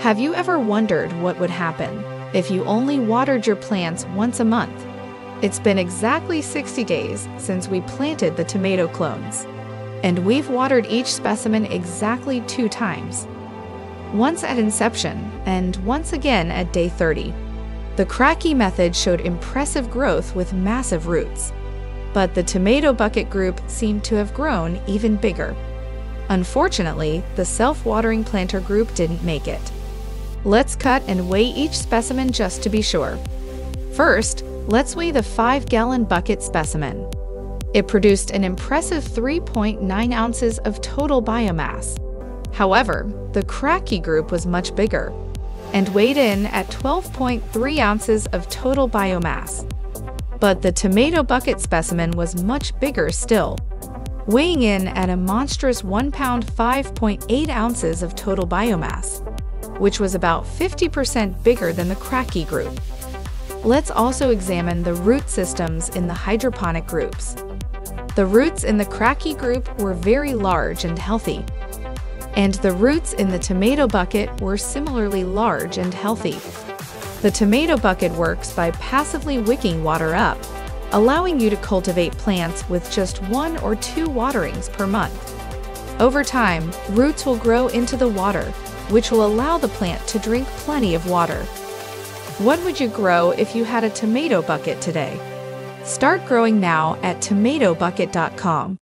Have you ever wondered what would happen if you only watered your plants once a month? It's been exactly 60 days since we planted the tomato clones, and we've watered each specimen exactly two times. Once at inception, and once again at day 30. The Kratky method showed impressive growth with massive roots, but the tomato bucket group seemed to have grown even bigger. Unfortunately, the self-watering planter group didn't make it. Let's cut and weigh each specimen just to be sure. First, let's weigh the 5-gallon bucket specimen. It produced an impressive 3.9 ounces of total biomass. However, the Kratky group was much bigger and weighed in at 12.3 ounces of total biomass. But the tomato bucket specimen was much bigger still, weighing in at a monstrous 1 pound 5.8 ounces of total biomass which was about 50% bigger than the Kratky group. Let's also examine the root systems in the hydroponic groups. The roots in the Kratky group were very large and healthy, and the roots in the tomato bucket were similarly large and healthy. The tomato bucket works by passively wicking water up, allowing you to cultivate plants with just one or two waterings per month. Over time, roots will grow into the water, which will allow the plant to drink plenty of water. What would you grow if you had a tomato bucket today? Start growing now at tomatobucket.com.